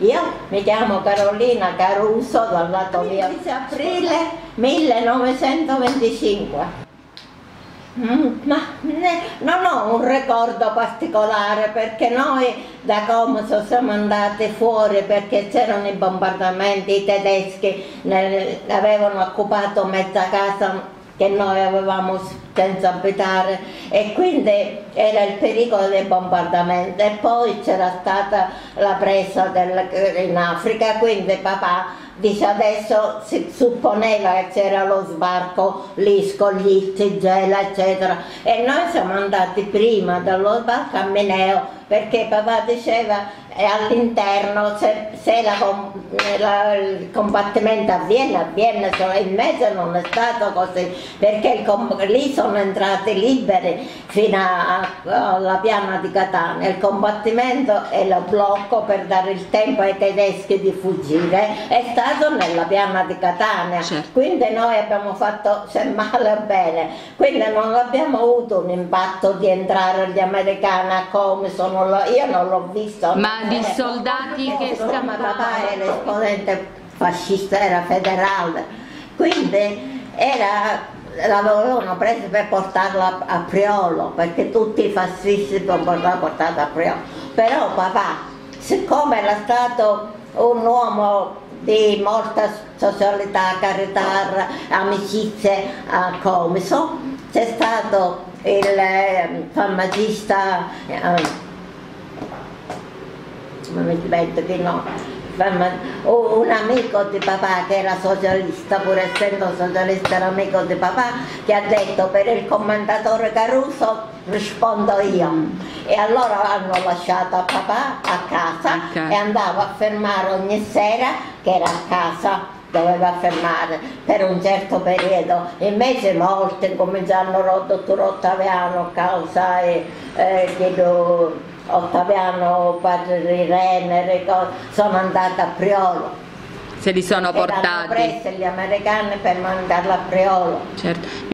Io mi chiamo Carolina Caruso dal lato mio. 15 aprile 1925. Mm, ma ne, non ho un ricordo particolare perché noi da Comoso siamo andati fuori perché c'erano i bombardamenti, i tedeschi ne, avevano occupato mezza casa che noi avevamo senza abitare. E quindi era il pericolo dei bombardamenti e poi c'era stata la presa del, in Africa. Quindi papà dice adesso si supponeva che c'era lo sbarco lì, Scoglitti, Gela eccetera. E noi siamo andati prima dallo sbarco a Mineo perché papà diceva all'interno se, se la, la, il combattimento avviene, avviene solo in mezzo non è stato così perché il, lì sono entrati liberi fino alla piana di Catania il combattimento e il blocco per dare il tempo ai tedeschi di fuggire è stato nella piana di Catania certo. quindi noi abbiamo fatto se male o bene quindi non abbiamo avuto un impatto di entrare gli americani a come sono lo, io non l'ho visto. Ma di soldati che scappavano? Papà era esponente fascista, era federale, quindi era l'avevano preso per portarlo a, Priolo, perché tutti i fascisti l'avevano portato a Priolo. Però papà, siccome era stato un uomo di molta socialità, carità, amicizie a Comiso, c'è stato il farmacista eh, non mi dimentico che no, un amico di papà che era socialista, pur essendo socialista era amico di papà, che ha detto per il commendatore Caruso rispondo io. E allora hanno lasciato a papà a casa okay. e andava a fermare ogni sera che era a casa doveva fermare per un certo periodo invece molte cominciano dottor Ottaviano causa e eh, chiedo Ottaviano, Padre Renere, sono andata a Priolo. Se li sono portati. E preso gli americani per mandarla a Priolo. Certo.